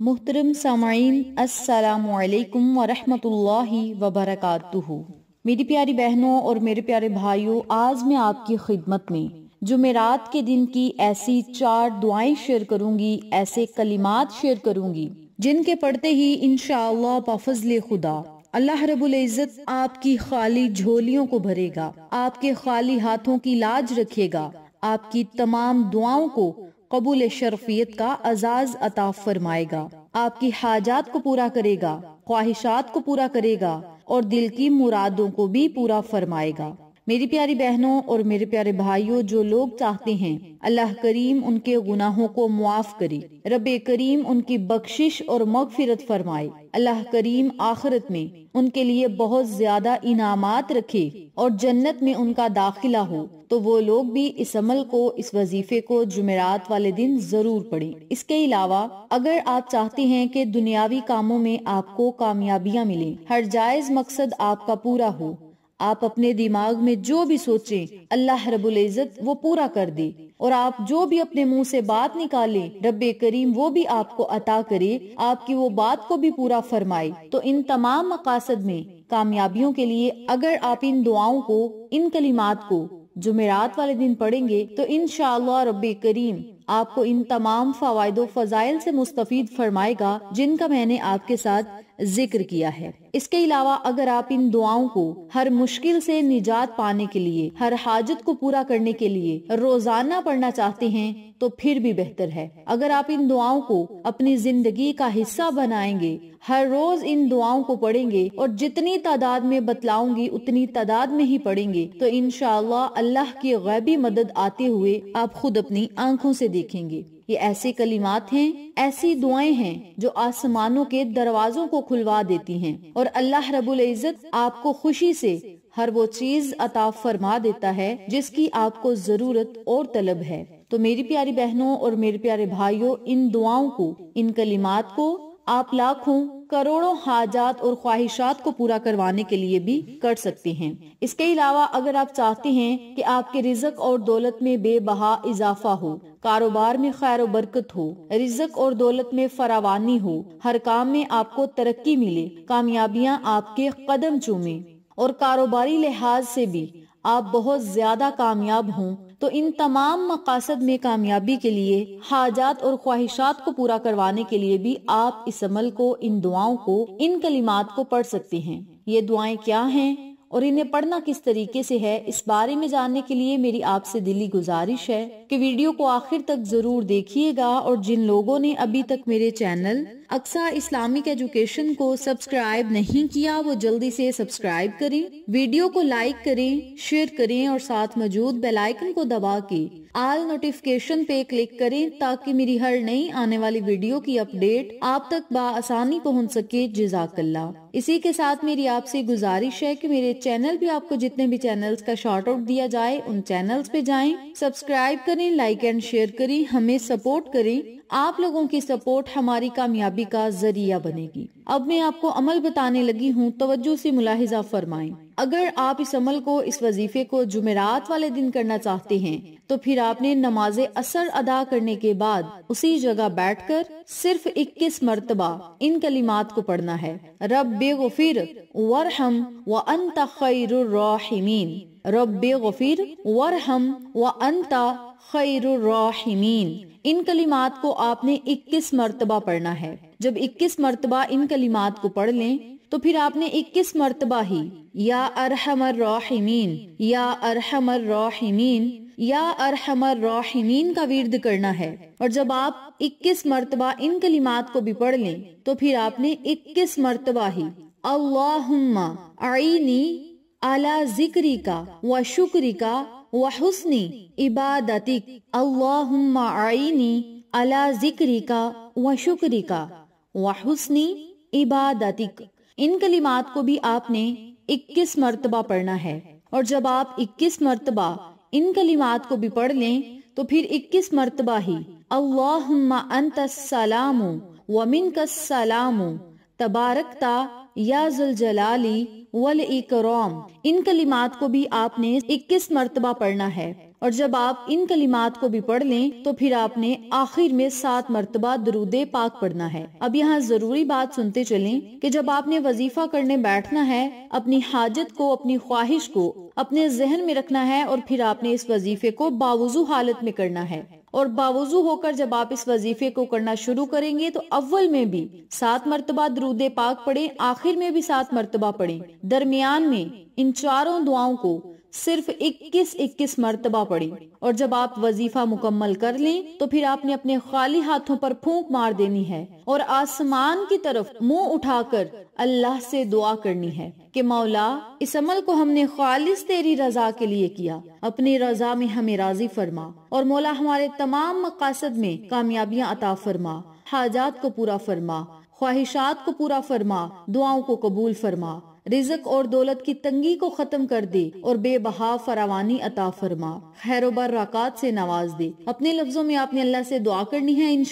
मुहतरम सामाइन असलकम वरहमतुल्लाहि वबरकातुहु। मेरी प्यारी बहनों और मेरे प्यारे भाइयों, आज मैं आपकी खिदमत में जुमेरात के दिन की ऐसी चार दुआएँ शेयर करूँगी, ऐसे कलिमात शेयर करूँगी, जिनके पढ़ते ही इंशाअल्लाह पाफजल खुदा, अल्लाह रबुल इज़्ज़त आपकी खाली झोलियों को भरेगा, आपके खाली हाथों की लाज रखेगा, आपकी तमाम दुआओं को कबूल शरफियत का अजाज अता फरमाएगा। आपकी हाजात को पूरा करेगा, ख्वाहिशात को पूरा करेगा और दिल की मुरादों को भी पूरा फरमाएगा। मेरी प्यारी बहनों और मेरे प्यारे भाइयों, जो लोग चाहते हैं, अल्लाह करीम उनके गुनाहों को मुआफ करे। रब करीम उनकी बख्शिश और मगफिरत फरमाए। अल्लाह करीम आखिरत में उनके लिए बहुत ज़्यादा इनामात रखे और जन्नत में उनका दाखिला हो तो वो लोग भी इस अमल को, इस वजीफे को जुमेरात वाले दिन ज़रूर पढ़ें। इसके अलावा, अगर आप चाहते हैं कि दुनियावी कामों में आपको कामयाबियाँ मिलें, हर जायज़ मकसद आपका पूरा हो आप अपने दिमाग में जो भी सोचें, अल्लाह रबुल इज़्ज़त वो पूरा कर दे। और आप जो भी अपने मुँह से बात निकाले रब करीम वो भी आपको अता करे, आपकी वो बात को भी पूरा फरमाए। तो इन तमाम मकासद में, कामयाबियों के लिए अगर आप इन दुआओं को, इन कलिमात को जुमेरात वाले दिन पढ़ेंगे तो इन रब करीम आपको इन तमाम फवायदो, फजाइल से मुस्तफ़ फरमाएगा, जिनका मैंने आपके साथ ज़िक्र किया है। इसके अलावा अगर आप इन दुआओं को हर मुश्किल से निजात पाने के लिए, हर हाजत को पूरा करने के लिए रोज़ाना पढ़ना चाहते हैं तो फिर भी बेहतर है। अगर आप इन दुआओं को अपनी ज़िंदगी का हिस्सा बनाएँगे, हर रोज इन दुआओं को पढ़ेंगे और जितनी तादाद में बतलाऊँगी, उतनी तादाद में ही पढ़ेंगे तो इनशाला अल्लाह की गैबी मदद आते हुए आप खुद अपनी आँखों से देखेंगे। ये ऐसे कलिमात हैं, ऐसी दुआएँ हैं, जो आसमानों के दरवाजों को खुलवा देती हैं। और अल्लाह रबुल इज़्ज़त आपको खुशी से हर वो चीज़ अता फरमा देता है, जिसकी आपको ज़रूरत और तलब है। तो मेरी प्यारी बहनों और मेरे प्यारे भाइयों, इन दुआओं को, इन कलिमात को आप लाखों करोड़ों हाजात और ख्वाहिशात को पूरा करवाने के लिए भी कर सकते हैं। इसके अलावा अगर आप चाहते हैं कि आपके रिजक और दौलत में बेबहा इजाफा हो, कारोबार में खैर बरकत हो, रिजक और दौलत में फरावानी हो, हर काम में आपको तरक्की मिले, कामयाबियाँ आपके कदम चूमे। और कारोबारी लिहाज से भी आप बहुत ज़्यादा कामयाब हों तो इन तमाम मकासद में कामयाबी के लिए, हाजात और ख्वाहिशात को पूरा करवाने के लिए भी आप इस अमल को, इन दुआओं को, इन कलिमात को पढ़ सकते हैं। ये दुआएँ क्या हैं? और इन्हें पढ़ना किस तरीके से है, इस बारे में जानने के लिए मेरी आपसे दिली गुजारिश है कि वीडियो को आखिर तक ज़रूर देखिएगा और जिन लोगों ने अभी तक मेरे चैनल अक्सा इस्लामिक एजुकेशन को सब्सक्राइब नहीं किया, वो जल्दी से सब्सक्राइब करें, वीडियो को लाइक करें, शेयर करें और साथ मौजूद बेलाइकन को दबा के आल नोटिफिकेशन पे क्लिक करें ताकि मेरी हर नई आने वाली वीडियो की अपडेट आप तक बसानी पहुँच सके। जजाकल्ला। इसी के साथ मेरी आपसे गुजारिश है कि मेरे चैनल भी आपको जितने भी चैनल्स का शॉर्ट आउट दिया जाए, उन चैनल्स पे जाएँ। सब्सक्राइब करें लाइक एंड शेयर करें। हमें सपोर्ट करें। आप लोगों की सपोर्ट हमारी कामयाबी का ज़रिया बनेगी। अब मैं आपको अमल बताने लगी हूँ, तवज्जो से मुलाहिजा फरमाएँ। अगर आप इस अमल को, इस वजीफे को जुमेरात वाले दिन करना चाहते हैं तो फिर आपने नमाज़ असर अदा करने के बाद उसी जगह बैठकर सिर्फ़ 21 मरतबा इन कलिमात को पढ़ना है। रब बेगफिर वरहम व अंत खैरुर्राहिमीन रब बेगफिर वरहम व अंत खैरुर्राहिमीन इन कलिमात को आपने 21 मरतबा पढ़ना है। जब 21 मरतबा इन कलिमात को पढ़ लें तो फिर आपने 21 मरतबा ही, या अरहमर राहिमीन, या अरहमर रोहिमीन, या अरहमर रोहिमीन का विरद करना है। और जब आप 21 मरतबा इन कलिमात को भी पढ़ लें तो फिर आपने 21 मरतबा ही, अल्लाहुम्मा आईनी अला जिक्री का व शुक्री का व हुस्नी इबादतिक अल्लाहुम्मा आईनी अला जिक्री का व शुक्री का व हुस्नी इबादतिक इन कलिमात को भी आपने 21 मरतबा पढ़ना है। और जब आप 21 मरतबा इन कलिमात को भी पढ़ लें तो फिर 21 मरतबा ही अल्लाहुम्मा अंत सलामु वमिन सलामु तबारकता या जलाली वल इकराम, इन कलिमात को भी आपने 21 मरतबा पढ़ना है। और जब आप इन कलिमात को भी पढ़ लें तो फिर आपने आखिर में सात मरतबा दरूदे पाक पढ़ना है। अब यहाँ ज़रूरी बात सुनते चलें कि जब आपने वजीफा करने बैठना है, अपनी हाजत को, अपनी ख्वाहिश को अपने जहन में रखना है और फिर आपने इस वजीफे को बावजू हालत में करना है। और बावजू होकर जब आप इस वजीफे को करना शुरू करेंगे तो अव्वल में भी सात मरतबा दरूद पाक पढ़े, आखिर में भी सात मरतबा पढ़े। दरमियान में इन चारों दुआओं को सिर्फ़ 21 21 मरतबा पड़ी। और जब आप वजीफा मुकम्मल कर लें तो फिर आपने अपने खाली हाथों पर फूंक मार देनी है और आसमान की तरफ़ मुँह उठाकर अल्लाह से दुआ करनी है कि, मौला, इस अमल को हमने खालिश तेरी रजा के लिए किया। अपनी रजा में हमें राज़ी फरमा और मौला हमारे तमाम मकासद में कामयाबियाँ अता फरमा। हाजात को पूरा फरमा, ख्वाहिशात को पूरा फरमा, दुआओं को कबूल फरमा। रिजक और दौलत की तंगी को खत्म कर दे और बेबहा फरावानी अता फरमा। खैरोबर राकात से नवाज़ दे। अपने लफ्जों में आपने अल्लाह से दुआ करनी है इन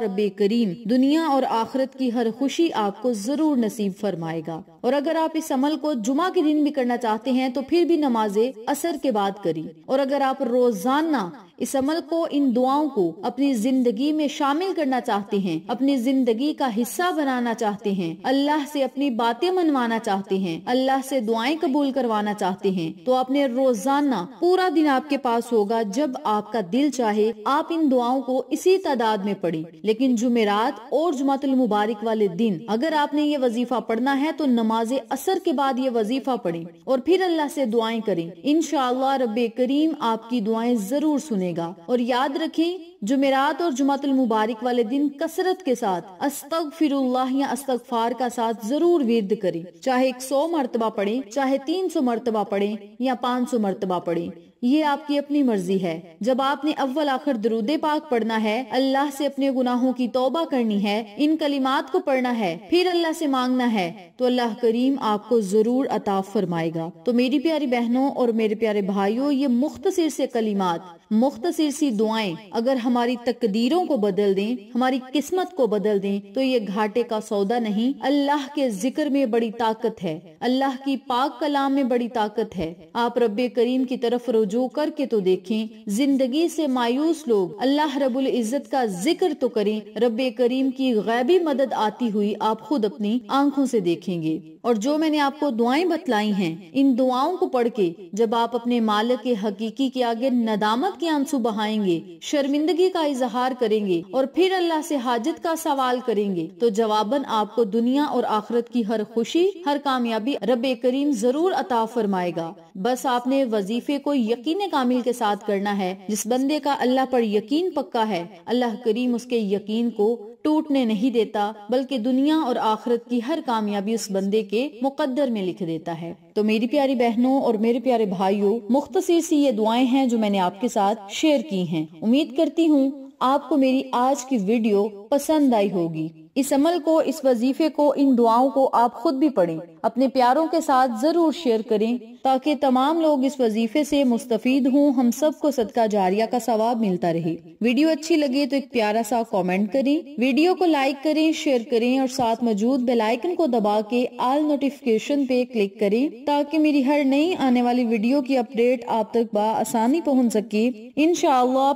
रब करीम, दुनिया और आखरत की हर खुशी आपको ज़रूर नसीब फरमाएगा। और अगर आप इस अमल को जुमा के दिन भी करना चाहते हैं तो फिर भी नमाजे असर के बाद करी। और अगर आप रोज़ाना इस अमल को, इन दुआओं को अपनी ज़िंदगी में शामिल करना चाहते हैं, अपनी ज़िंदगी का हिस्सा बनाना चाहते हैं, अल्लाह से अपनी बातें मनवाना चाहते हैं अल्लाह से दुआएँ कबूल करवाना चाहते हैं। तो अपने रोज़ाना पूरा दिन आपके पास होगा। जब आपका दिल चाहे, आप इन दुआओं को इसी तादाद में पढ़ें। लेकिन जुमेरात और जुमातुल मुबारक वाले दिन, अगर आपने ये वजीफा पढ़ना है तो नमाज़ असर के बाद ये वजीफा पढ़ें और फिर अल्लाह से दुआएँ करें। इन रब करीम आपकी दुआएँ ज़रूर सुनेगा। और याद रखें जुमेरात और जुमातुल मुबारक वाले दिन कसरत के साथ अस्तक फिर या अस्तगफार का साथ ज़रूर विर्द करें। चाहे एक सौ मरतबा पढ़े, चाहे तीन सौ मरतबा पढ़े या पाँच सौ मरतबा पढ़े। ये आपकी अपनी मर्ज़ी है। जब आपने अव्वल आखिर दरूद पाक पढ़ना है, अल्लाह से अपने गुनाहों की तोबा करनी है, इन कलिमात को पढ़ना है, फिर अल्लाह से मांगना है तो अल्लाह करीम आपको ज़रूर अता फरमाएगा। तो मेरी प्यारी बहनों और मेरे प्यारे भाइयों, ये मुख्तसर से कलिमात, मुख्तसर सी दुआएँ, अगर हमारी तकदीरों को बदल दें, हमारी किस्मत को बदल दें तो ये घाटे का सौदा नहीं, अल्लाह के ज़िक्र में बड़ी ताकत है, अल्लाह की पाक कलाम में बड़ी ताकत है। आप रब करीम की तरफ़ रुजू करके तो देखें। ज़िंदगी से मायूस लोग अल्लाह रबुल इज़्ज़त का ज़िक्र तो करें। रब करीम की गैबी मदद आती हुई आप खुद अपनी आँखों से देखेंगे। और जो मैंने आपको दुआएँ बतलाई हैं, इन दुआओं को पढ़ के जब आप अपने मालिक के हकीकी के आगे नदामत के आँसू बहाएँगे, शर्मिंदगी का इजहार करेंगे और फिर अल्लाह से हाजत का सवाल करेंगे तो जवाबन आपको दुनिया और आखरत की हर खुशी, हर कामयाबी रब करीम ज़रूर अता फरमाएगा। बस आपने वजीफे को यकीन कामिल के साथ करना है, जिस बंदे का अल्लाह पर यकीन पक्का है, अल्लाह करीम उसके यकीन को टूटने नहीं देता, बल्कि दुनिया और आखरत की हर कामयाबी उस बंदे के मुकद्दर में लिख देता है। तो मेरी प्यारी बहनों और मेरे प्यारे भाइयों, मुख्तसर सी ये दुआएँ हैं जो मैंने आपके साथ शेयर की हैं। उम्मीद करती हूँ, आपको मेरी आज की वीडियो पसंद आई होगी। इस अमल को, इस वजीफे को, इन दुआओं को आप खुद भी पढ़ें। अपने प्यारों के साथ ज़रूर शेयर करें, ताकि तमाम लोग इस वजीफे से मुस्तफीद हों। हम सबको सदका जारिया का सवाब मिलता रहे। वीडियो अच्छी लगे तो एक प्यारा सा कमेंट करें। वीडियो को लाइक करें, शेयर करें और साथ मौजूद बेलाइकन को दबा के आल नोटिफिकेशन पे क्लिक करें, ताकि मेरी हर नई आने वाली वीडियो की अपडेट आप तक आसानी पहुँच सके। इन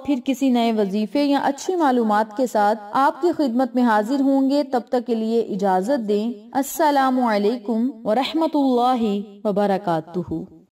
फिर किसी नए वजीफे या अच्छी मालूम के साथ आपकी खिदमत में हाजिर होंगे। तब तक के लिए इजाज़त दें। असलकम वरहमत ला वबरकातुहू